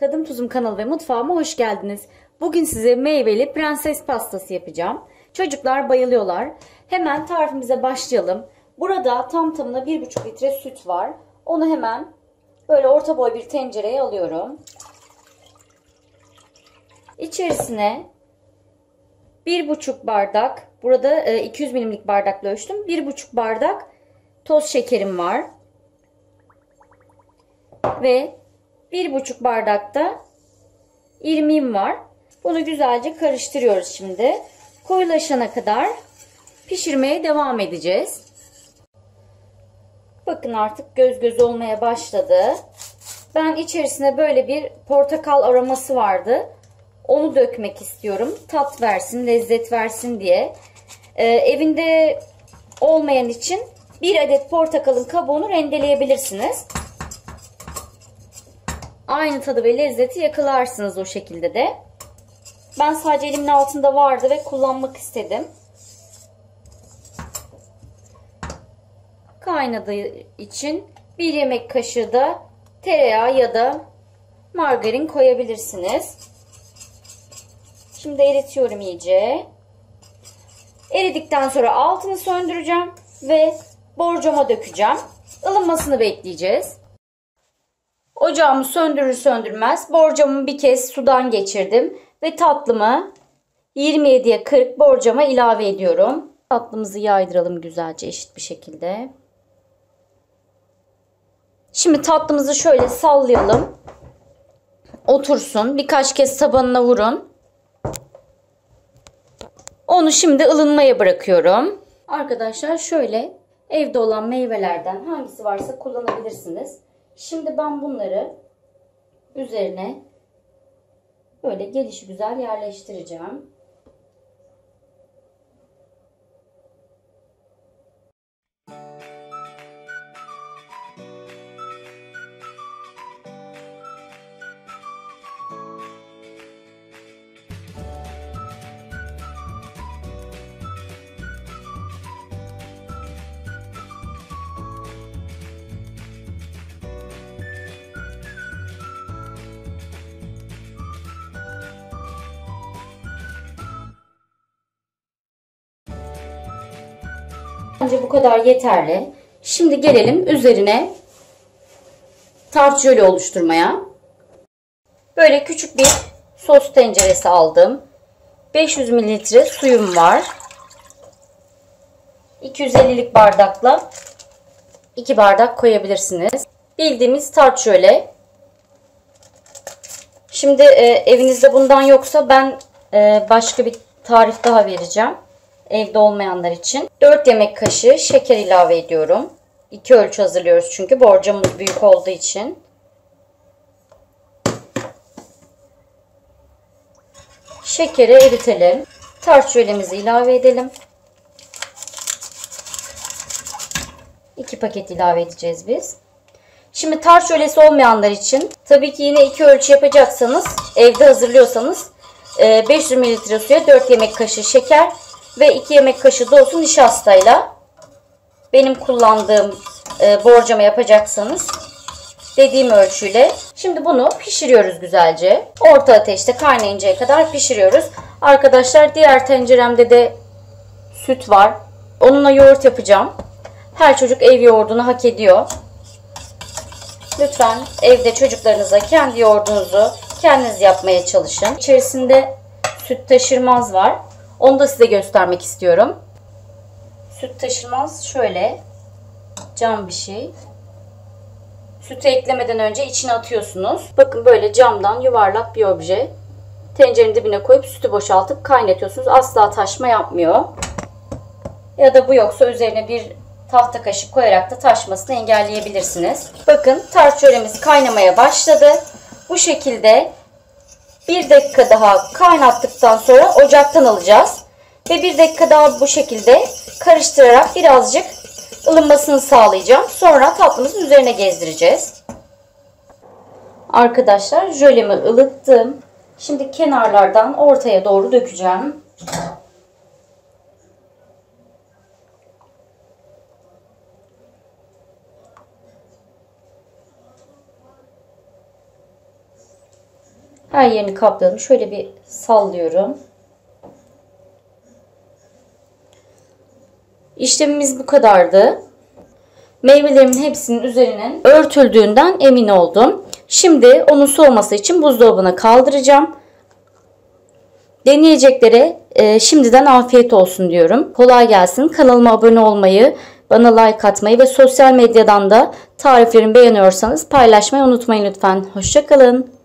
Tadım Tuzum kanalı ve mutfağıma hoş geldiniz. Bugün size meyveli prenses pastası yapacağım. Çocuklar bayılıyorlar. Hemen tarifimize başlayalım. Burada tam tamına 1,5 litre süt var. Onu hemen böyle orta boy bir tencereye alıyorum. İçerisine 1,5 bardak, burada 200 e, milimlik bardakla ölçtüm. 1,5 bardak toz şekerim var. Ve bir buçuk bardakta irmiğim var. Bunu güzelce karıştırıyoruz şimdi. Koyulaşana kadar pişirmeye devam edeceğiz. Bakın artık göz göz olmaya başladı. Ben içerisine böyle bir portakal aroması vardı. Onu dökmek istiyorum. Tat versin, lezzet versin diye. Ee, evinde olmayan için bir adet portakalın kabuğunu rendeleyebilirsiniz aynı tadı ve lezzeti yakalarsınız o şekilde de. Ben sadece elimin altında vardı ve kullanmak istedim. Kaynadığı için bir yemek kaşığı da tereyağı ya da margarin koyabilirsiniz. Şimdi eritiyorum iyice. Eridikten sonra altını söndüreceğim ve borcama dökeceğim. Ilınmasını bekleyeceğiz. Ocağımı söndürür söndürmez borcamımı bir kez sudan geçirdim ve tatlımı 27'ye 40 borcama ilave ediyorum. Tatlımızı yaydıralım güzelce eşit bir şekilde. Şimdi tatlımızı şöyle sallayalım. Otursun. Birkaç kez tabanına vurun. Onu şimdi ılınmaya bırakıyorum. Arkadaşlar şöyle evde olan meyvelerden hangisi varsa kullanabilirsiniz. Şimdi ben bunları üzerine böyle gelişi güzel yerleştireceğim. Bence bu kadar yeterli. Şimdi gelelim üzerine tart jöle oluşturmaya. Böyle küçük bir sos tenceresi aldım. 500 mililitre suyum var. 250'lik bardakla 2 bardak koyabilirsiniz. Bildiğimiz tart jöle. Şimdi e, evinizde bundan yoksa ben e, başka bir tarif daha vereceğim evde olmayanlar için. 4 yemek kaşığı şeker ilave ediyorum. 2 ölçü hazırlıyoruz çünkü borcamız büyük olduğu için. Şekeri eritelim. Tart jölemizi ilave edelim. 2 paket ilave edeceğiz biz. Şimdi jölesi olmayanlar için tabii ki yine 2 ölçü yapacaksanız evde hazırlıyorsanız 500 ml suya 4 yemek kaşığı şeker ve 2 yemek kaşığı dolusu nişastayla benim kullandığım e, borcama yapacaksanız dediğim ölçüyle. Şimdi bunu pişiriyoruz güzelce. Orta ateşte kaynayıncaya kadar pişiriyoruz. Arkadaşlar diğer tenceremde de süt var. Onunla yoğurt yapacağım. Her çocuk ev yoğurdunu hak ediyor. Lütfen evde çocuklarınıza kendi yoğurdunuzu kendiniz yapmaya çalışın. İçerisinde süt taşırmaz var. Onu da size göstermek istiyorum. Süt taşımaz şöyle cam bir şey. Sütü eklemeden önce içine atıyorsunuz. Bakın böyle camdan yuvarlak bir obje. Tencerenin dibine koyup sütü boşaltıp kaynatıyorsunuz. Asla taşma yapmıyor. Ya da bu yoksa üzerine bir tahta kaşık koyarak da taşmasını engelleyebilirsiniz. Bakın tart jölemiz kaynamaya başladı. Bu şekilde bir dakika daha kaynattıktan sonra ocaktan alacağız. Ve bir dakika daha bu şekilde karıştırarak birazcık ılınmasını sağlayacağım. Sonra tatlımızın üzerine gezdireceğiz. Arkadaşlar jölemi ılıttım. Şimdi kenarlardan ortaya doğru dökeceğim. Her yerini kapladım. Şöyle bir sallıyorum. İşlemimiz bu kadardı. Meyvelerimin hepsinin üzerinin örtüldüğünden emin oldum. Şimdi onun soğuması için buzdolabına kaldıracağım. Deneyeceklere e, şimdiden afiyet olsun diyorum. Kolay gelsin. Kanalıma abone olmayı, bana like atmayı ve sosyal medyadan da tariflerimi beğeniyorsanız paylaşmayı unutmayın lütfen. Hoşçakalın.